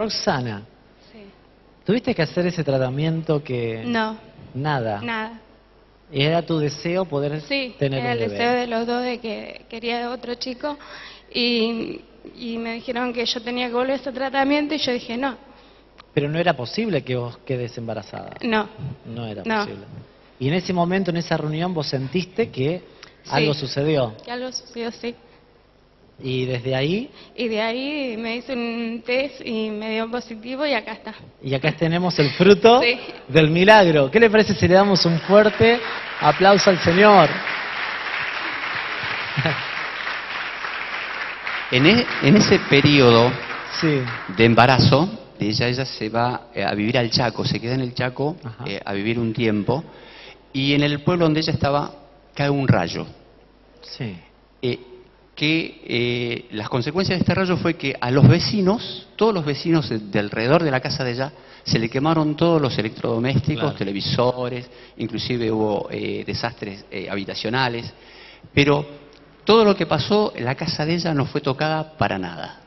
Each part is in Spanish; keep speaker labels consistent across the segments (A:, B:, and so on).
A: Roxana,
B: Sí.
A: ¿tuviste que hacer ese tratamiento que...
B: No,
A: Nada.
B: nada.
A: ¿Era tu deseo poder
B: Sí,
A: tener
B: era el
A: bebé?
B: deseo de los dos de que quería otro chico y, y me dijeron que yo tenía que volver a ese tratamiento y yo dije no,
A: Pero no era posible que vos quedes embarazada.
B: no.
A: No era
B: No.
A: posible. Y en ese momento, en esa reunión, vos sentiste que
B: Sí.
A: algo sucedió.
B: Que algo sucedió, sí.
A: Y desde ahí,
B: Y de ahí me hice un test y me dio positivo y acá está.
A: y acá tenemos el fruto
B: Sí.
A: del milagro. ¿Qué le parece si le damos un fuerte aplauso al Señor?
C: En, e- en ese periodo
A: Sí.
C: de embarazo, ella, ella se va eh, a vivir al Chaco, se queda en el Chaco eh, a vivir un tiempo, y en el pueblo donde ella estaba cae un rayo.
A: Sí.
C: eh, que eh, las consecuencias de este rayo fue que a los vecinos, todos los vecinos de, de alrededor de la casa de ella, se le quemaron todos los electrodomésticos,
A: Claro.
C: televisores, inclusive hubo eh, desastres eh, habitacionales, pero todo lo que pasó, la casa de ella no fue tocada para nada.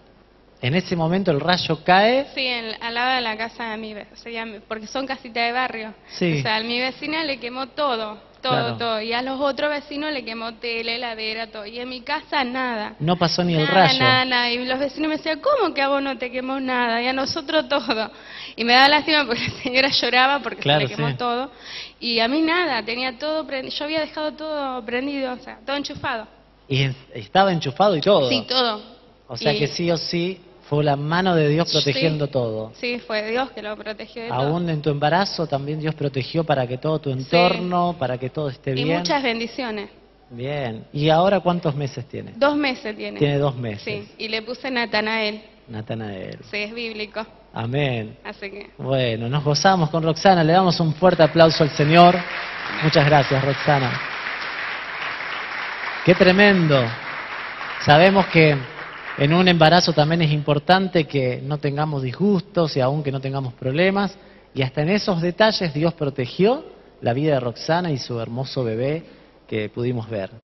A: En ese momento el rayo cae.
B: Sí, en- al lado de la casa de mi vecina, porque son casitas de barrio.
A: Sí.
B: O sea, a mi vecina le quemó todo, todo,
A: Claro.
B: todo. Y a los otros vecinos le quemó tele, heladera, todo. Y en mi casa nada.
A: No pasó ni el rayo.
B: Nada, nada. Y los vecinos me decían, ¿cómo que a vos no te quemó nada? Y a nosotros todo. Y me da lástima porque la señora lloraba porque
A: Claro,
B: se le quemó
A: sí.
B: todo. Y a mí nada, tenía todo prendido. Yo había dejado todo prendido, o sea, todo enchufado.
A: Y estaba enchufado y todo.
B: Sí, todo.
A: O sea
B: Y-
A: que sí o sí fue la mano de Dios protegiendo
B: Sí.
A: todo.
B: Sí, fue Dios que lo protegió de todo.
A: Aún en tu embarazo también Dios protegió para que todo tu entorno, para que todo esté
B: Y
A: bien.
B: muchas bendiciones.
A: Bien. ¿Y ahora cuántos meses tiene?
B: Dos meses tiene.
A: Tiene dos meses.
B: Sí, y le puse Natanael.
A: Natanael.
B: Sí, es bíblico.
A: Amén.
B: Así que.
A: Bueno, nos gozamos con Roxana, le damos un fuerte aplauso al Señor. Muchas gracias, Roxana. Qué tremendo. Sabemos que en un embarazo también es importante que no tengamos disgustos y aún que no tengamos problemas. Y hasta en esos detalles Dios protegió la vida de Roxana y su hermoso bebé que pudimos ver.